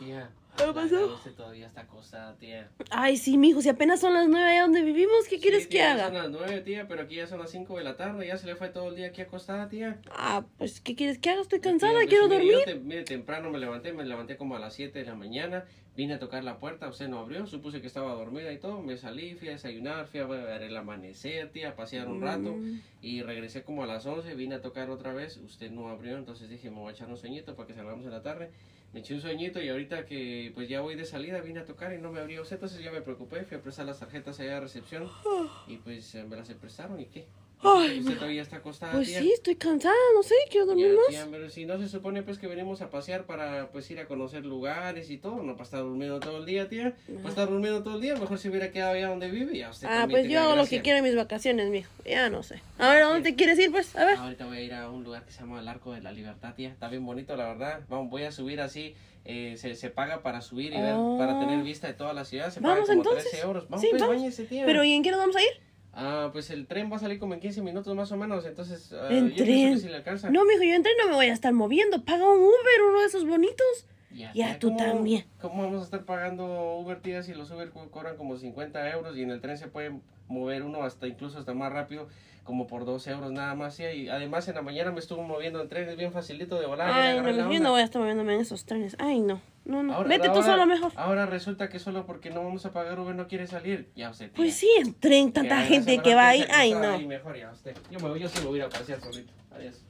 Tía. ¿Qué pasó? todavía está acostada, tía. Ay, sí, mijo, si apenas son las nueve allá donde vivimos, ¿qué quieres Sí, que tía, haga? Son las nueve, tía, pero aquí ya son las cinco de la tarde. Ya se le fue todo el día aquí acostada, tía. Ah, pues, ¿qué quieres que haga? Estoy Tía, cansada, pues, quiero mire, dormir. Yo te- mire, temprano me levanté, me levanté como a las 7 de la mañana. Vine a tocar la puerta, usted no abrió. Supuse que estaba dormida y todo. Me salí, fui a desayunar, fui a ver el amanecer, tía, a pasear un rato. Mm. Y regresé como a las 11, vine a tocar otra vez. Usted no abrió, entonces dije, me voy a echar un sueñito para que salgamos en la tarde. Me eché un sueñito y ahorita que pues ya voy de salida, vine a tocar y no me abrió. Entonces ya me preocupé, fui a prestar las tarjetas allá a recepción. Y pues me las prestaron y qué. Ay, usted no. todavía está acostada, Pues tía. sí, estoy cansada, no sé, quiero Ya, dormir tía, más. pero si no se supone pues que venimos a pasear para pues ir a conocer lugares y todo, no para estar durmiendo todo el día, tía. Para estar durmiendo todo el día, mejor si hubiera quedado allá donde vive y a usted Ah, pues yo hago lo que quiero en mis vacaciones, mijo. Ya no sé. A ver, ¿a dónde te quieres ir, pues? A ver. Ahorita voy a ir a un lugar que se llama el Arco de la Libertad, tía. Está bien bonito, la verdad. Vamos, voy a subir así. eh, se, se paga para subir y ver, Oh. para tener vista de toda la ciudad. Se Vamos, paga como entonces. 13 euros. Vamos, Sí, pues, vamos. báñese, tía. Pero ¿y en qué nos vamos a ir? Ah, pues el tren va a salir como en 15 minutos más o menos. Entonces, ah, ¿En yo tren? que si le alcanza. No, mijo, yo en tren no me voy a estar moviendo. Paga un Uber, uno de esos bonitos. Ya, tú ¿cómo- también. ¿Cómo vamos a estar pagando Uber, tía, si los Uber co- cobran como 50 euros y en el tren se puede mover uno hasta incluso hasta más rápido, como por 2 euros nada más, tía? Y además en la mañana me estuvo moviendo en tren, es bien facilito de volar. Ay, no, yo no voy a estar moviéndome en esos trenes. Ay, no. No, no. Ahora- Vete tú ahora- solo mejor. Ahora resulta que solo porque no vamos a pagar Uber no quiere salir. Ya usted. Pues sí, en tren, tanta gente que va ahí. se Ay, no. ahí mejor ya usted. Yo me voy, yo sí me voy a ir a pasear solito. Adiós.